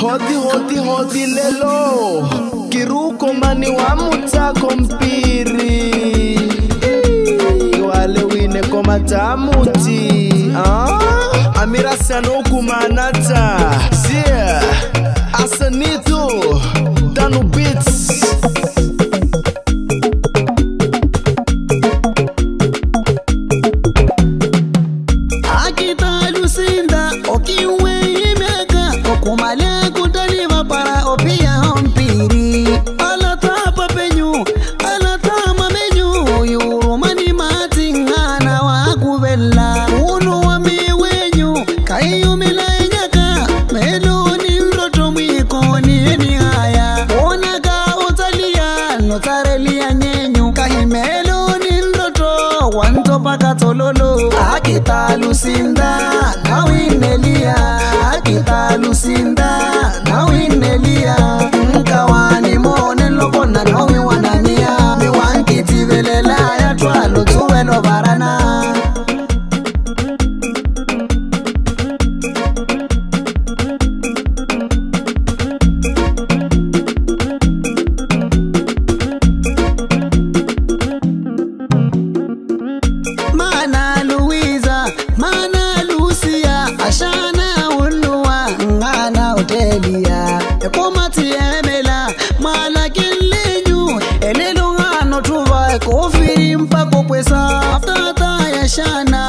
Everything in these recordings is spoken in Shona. hodi hodi hodi lelo ke rukomane wa motsako mpiri yoale o ine komatamoti ah, amira siano o kumana kitalusinda nawinelia kitalusinda nawinelia maishana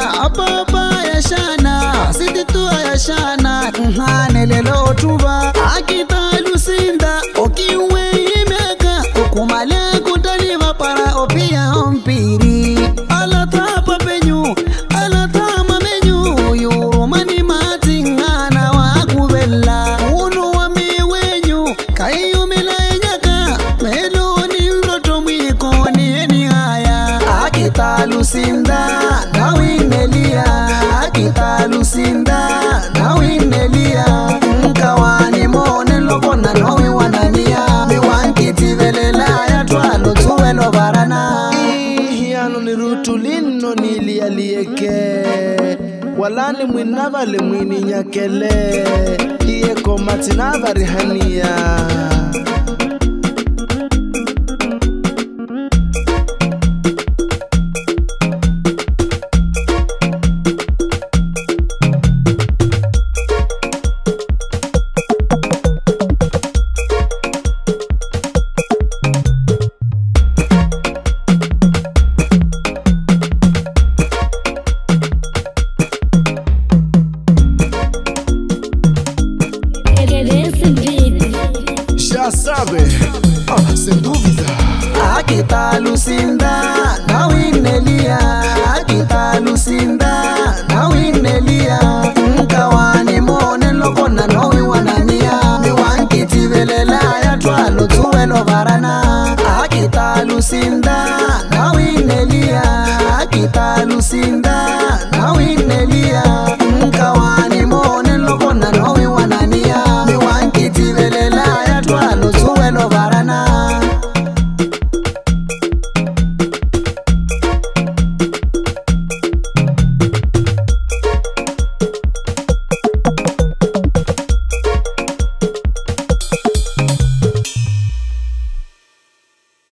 kitalusinda nawe imelia, kitalusinda nawe imelia, mkawani mone lovona nowe wanania miwankitivelela yatwalo tuwe lovarana ihiyalo lirutu lino niliyalieke walani mwinavale mwininyakele iyekomatinava Já sabe, oh, sem dúvida. Aqui tá Lucinda, na Winelia. Aqui tá Lucinda, na Winelia. Nunca o animo, nem louco na noi, wanania. Meu anki tivelela, ya tua, no tuelo varana. Aqui tá Lucinda, na